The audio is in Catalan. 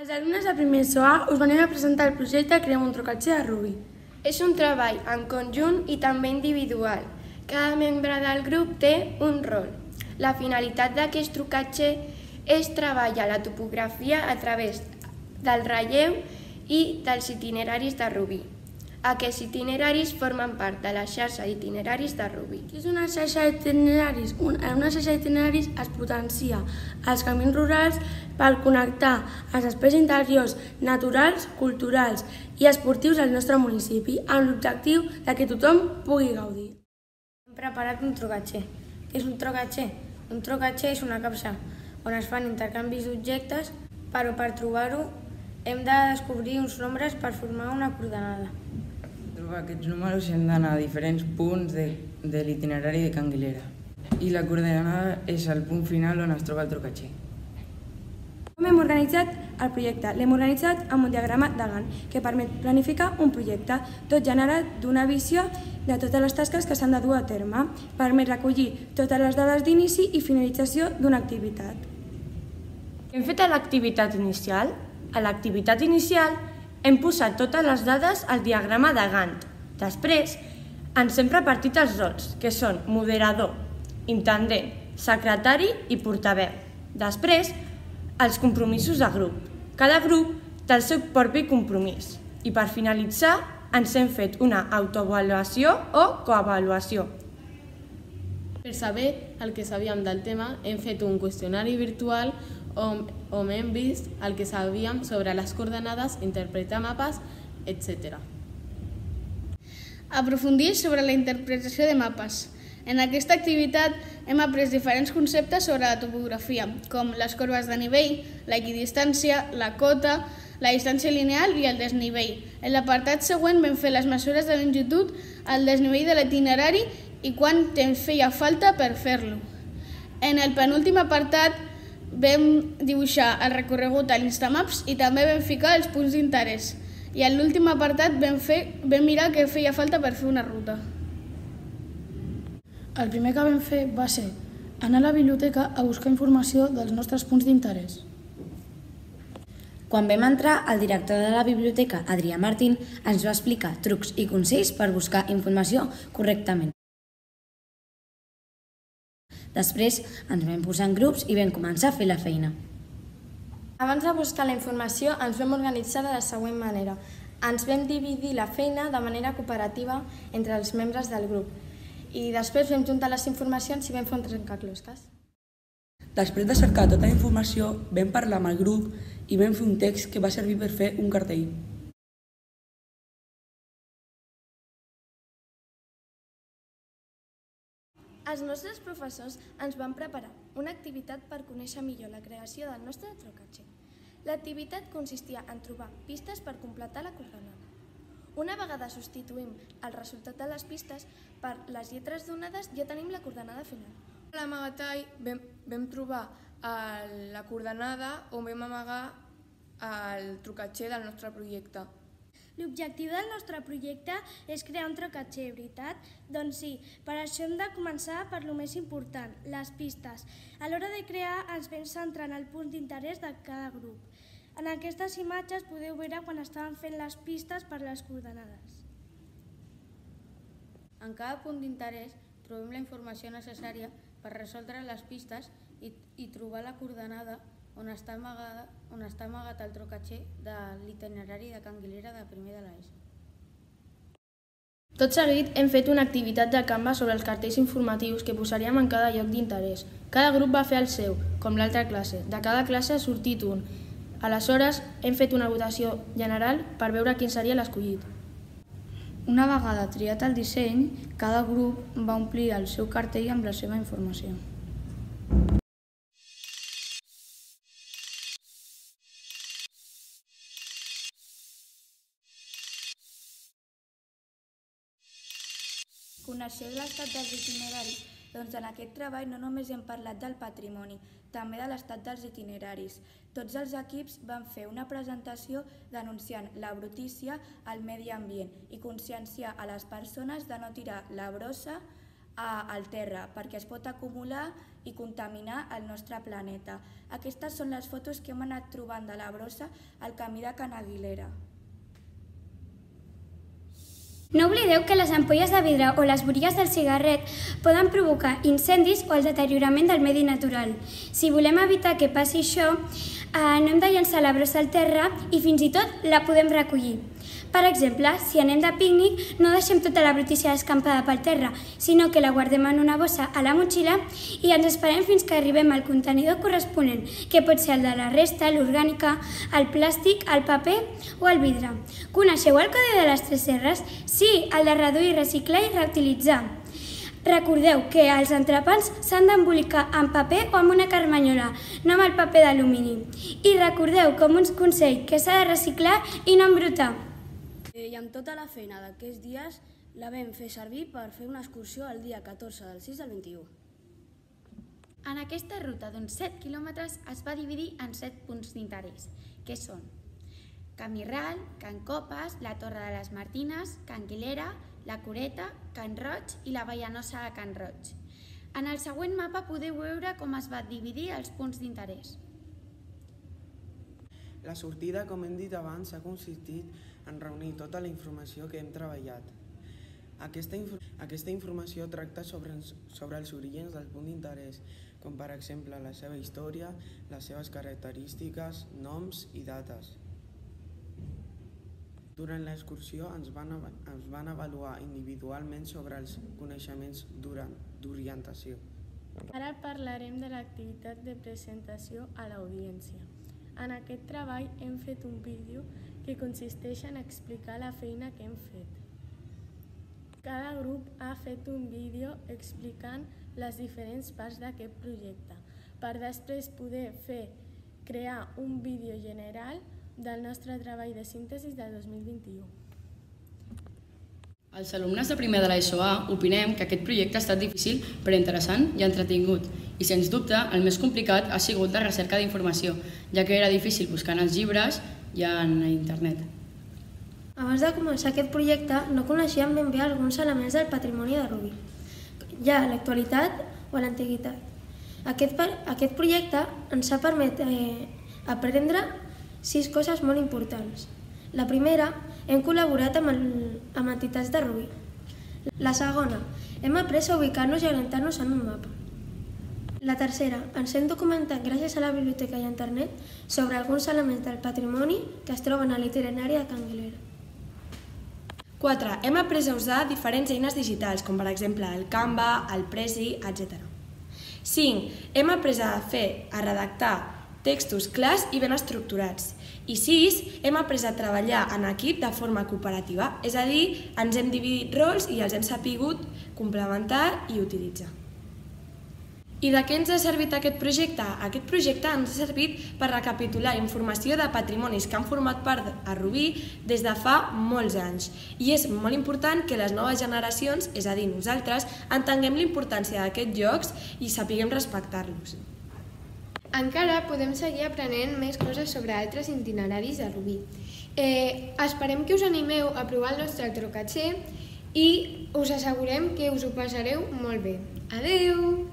Els alumnes de primer SOA us venim a presentar el projecte Creem un trucatge de Ruby. És un treball en conjunt i també individual. Cada membre del grup té un rol. La finalitat d'aquest trucatge és treballar la topografia a través del relleu i dels itineraris de Rubí. Aquests itineraris formen part de la xarxa d'itineraris de Rubí. Què és una xarxa d'itineraris? En una xarxa d'itineraris es potencia els camins rurals per connectar els espais interiors naturals, culturals i esportius del nostre municipi amb l'objectiu de que tothom pugui gaudir. Hem preparat un trucatge. Què és un trucatge? Un trucatge és una capsa on es fan intercanvis d'objectes, però per trobar-ho hem de descobrir uns nombres per formar una coordenada trobar aquests números hem d'anar a diferents punts de, de l'itinerari de Canguilera. I la coordenada és el punt final on es troba el trocatxer. Com hem organitzat el projecte? L'hem organitzat amb un diagrama de Gantt que permet planificar un projecte, tot generat d'una visió de totes les tasques que s'han de dur a terme. Permet recollir totes les dades d'inici i finalització d'una activitat. Hem fet l'activitat inicial. A l'activitat inicial hem posat totes les dades al diagrama de Gantt. Després, ens hem repartit els rols, que són moderador, intendent, secretari i portaveu. Després, els compromisos de grup. Cada grup té el seu propi compromís. I per finalitzar, ens hem fet una autoavaluació o coavaluació. Per saber el que sabíem del tema, hem fet un qüestionari virtual on, on hem vist el que sabíem sobre les coordenades, interpretar mapes, etc. Aprofundir sobre la interpretació de mapes. En aquesta activitat hem après diferents conceptes sobre la topografia, com les corbes de nivell, la equidistància, la cota, la distància lineal i el desnivell. En l'apartat següent vam fer les mesures de longitud, el desnivell de l'itinerari i quant temps feia falta per fer-lo. En el penúltim apartat vam dibuixar el recorregut a l'Instamaps i també vam ficar els punts d'interès. I en l'últim apartat vam, fer, vam mirar què feia falta per fer una ruta. El primer que vam fer va ser anar a la biblioteca a buscar informació dels nostres punts d'interès. Quan vam entrar, el director de la biblioteca, Adrià Martín, ens va explicar trucs i consells per buscar informació correctament. Després ens vam posar en grups i vam començar a fer la feina. Abans de buscar la informació ens vam organitzar de la següent manera. Ens vam dividir la feina de manera cooperativa entre els membres del grup i després vam juntar les informacions i vam fer un trencaclosques. Després de cercar tota la informació, vam parlar amb el grup i vam fer un text que va servir per fer un cartell. Els nostres professors ens van preparar una activitat per conèixer millor la creació del nostre trocatge. L'activitat consistia en trobar pistes per completar la coordenada. Una vegada substituïm el resultat de les pistes per les lletres donades ja tenim la coordenada final. A l'amagatall vam, vam trobar el, la coordenada on vam amagar el trucatger del nostre projecte. L'objectiu del nostre projecte és crear un trocatger, veritat? Doncs sí, per això hem de començar per lo més important, les pistes. A l'hora de crear ens vam centrar en el punt d'interès de cada grup. En aquestes imatges podeu veure quan estaven fent les pistes per les coordenades. En cada punt d'interès trobem la informació necessària per resoldre les pistes i, i trobar la coordenada on està, amagada, on està amagat el trocatger de l'itinerari de Can Guilera de primer de l'ESO. Tot seguit hem fet una activitat de Canva sobre els cartells informatius que posaríem en cada lloc d'interès. Cada grup va fer el seu, com l'altra classe. De cada classe ha sortit un. Aleshores, hem fet una votació general per veure quin seria l'escollit. Una vegada triat el disseny, cada grup va omplir el seu cartell amb la seva informació. Coneixeu l'estat dels itineraris? Doncs en aquest treball no només hem parlat del patrimoni, també de l'estat dels itineraris. Tots els equips van fer una presentació denunciant la brutícia al medi ambient i conscienciar a les persones de no tirar la brossa al terra perquè es pot acumular i contaminar el nostre planeta. Aquestes són les fotos que hem anat trobant de la brossa al camí de Can Aguilera. No oblideu que les ampolles de vidre o les borilles del cigarret poden provocar incendis o el deteriorament del medi natural. Si volem evitar que passi això, eh, no hem de llançar la brossa al terra i fins i tot la podem recollir. Per exemple, si anem de pícnic, no deixem tota la brutícia escampada pel terra, sinó que la guardem en una bossa a la motxilla i ens esperem fins que arribem al contenidor corresponent, que pot ser el de la resta, l'orgànica, el plàstic, el paper o el vidre. Coneixeu el codi de les tres R's? Sí, el de reduir, reciclar i reutilitzar. Recordeu que els entrepans s'han d'embolicar amb paper o amb una carmanyola, no amb el paper d'alumini. I recordeu, com un consell, que s'ha de reciclar i no embrutar. Eh, I amb tota la feina d'aquests dies la vam fer servir per fer una excursió el dia 14 del 6 del 21. En aquesta ruta d'uns 7 quilòmetres es va dividir en 7 punts d'interès, que són Camí Ral, Can Copes, la Torre de les Martines, Can Guilera, la Cureta, Can Roig i la Vallanosa a Can Roig. En el següent mapa podeu veure com es va dividir els punts d'interès. La sortida, com hem dit abans, ha consistit en reunir tota la informació que hem treballat. Aquesta, inf aquesta informació tracta sobre, sobre els orígens del punt d'interès, com per exemple la seva història, les seves característiques, noms i dates. Durant l'excursió ens, van, ens van avaluar individualment sobre els coneixements d'orientació. Ara parlarem de l'activitat de presentació a l'audiència. En aquest treball hem fet un vídeo que consisteix en explicar la feina que hem fet. Cada grup ha fet un vídeo explicant les diferents parts d'aquest projecte, per després poder fer crear un vídeo general del nostre treball de síntesi del 2021. Els alumnes de primer de l'ESOA opinem que aquest projecte ha estat difícil però interessant i entretingut i, sens dubte, el més complicat ha sigut la recerca d'informació, ja que era difícil buscar els llibres i en internet. Abans de començar aquest projecte no coneixíem ben bé alguns elements del patrimoni de Rubí, ja a l'actualitat o a l'antiguitat. Aquest, aquest projecte ens ha permès eh, aprendre sis coses molt importants. La primera, hem col·laborat amb, el, amb entitats de Rubí. La segona, hem après a ubicar-nos i orientar-nos en un mapa. La tercera, ens hem documentat gràcies a la biblioteca i internet sobre alguns elements del patrimoni que es troben a l'itinerari de Can Guilera. 4. Hem après a usar diferents eines digitals, com per exemple el Canva, el Prezi, etc. 5. Hem après a fer, a redactar textos clars i ben estructurats. I 6. Hem après a treballar en equip de forma cooperativa, és a dir, ens hem dividit rols i els hem sapigut complementar i utilitzar. I de què ens ha servit aquest projecte? Aquest projecte ens ha servit per recapitular informació de patrimonis que han format part a Rubí des de fa molts anys. I és molt important que les noves generacions, és a dir, nosaltres, entenguem l'importància d'aquests llocs i sapiguem respectar-los. Encara podem seguir aprenent més coses sobre altres itineraris de Rubí. Eh, esperem que us animeu a provar el nostre trocatxer i us assegurem que us ho passareu molt bé. Adeu!